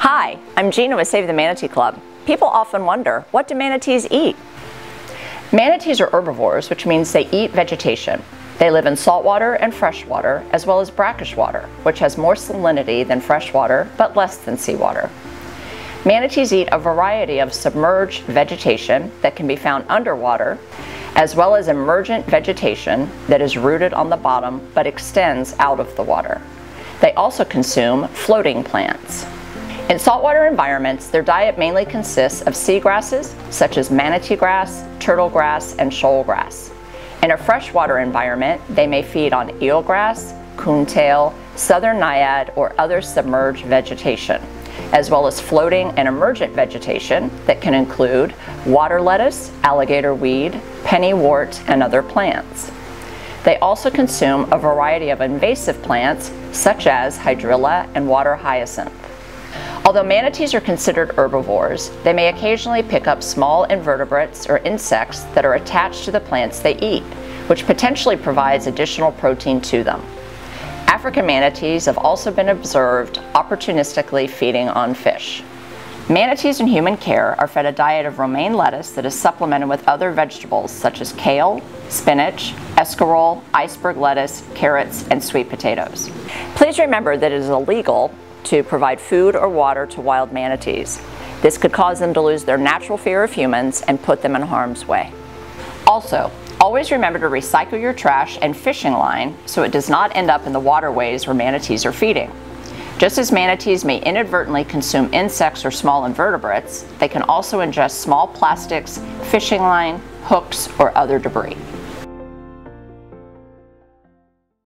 Hi, I'm Gina with Save the Manatee Club. People often wonder, what do manatees eat? Manatees are herbivores, which means they eat vegetation. They live in saltwater and freshwater, as well as brackish water, which has more salinity than freshwater, but less than seawater. Manatees eat a variety of submerged vegetation that can be found underwater, as well as emergent vegetation that is rooted on the bottom but extends out of the water. They also consume floating plants. In saltwater environments, their diet mainly consists of seagrasses such as manatee grass, turtle grass, and shoal grass. In a freshwater environment, they may feed on eelgrass, coontail, southern naiad, or other submerged vegetation, as well as floating and emergent vegetation that can include water lettuce, alligator weed, pennywort, and other plants. They also consume a variety of invasive plants such as hydrilla and water hyacinth. Although manatees are considered herbivores, they may occasionally pick up small invertebrates or insects that are attached to the plants they eat, which potentially provides additional protein to them. African manatees have also been observed opportunistically feeding on fish. Manatees in human care are fed a diet of romaine lettuce that is supplemented with other vegetables such as kale, spinach, escarole, iceberg lettuce, carrots, and sweet potatoes. Please remember that it is illegal to provide food or water to wild manatees. This could cause them to lose their natural fear of humans and put them in harm's way. Also, always remember to recycle your trash and fishing line so it does not end up in the waterways where manatees are feeding. Just as manatees may inadvertently consume insects or small invertebrates, they can also ingest small plastics, fishing line, hooks, or other debris.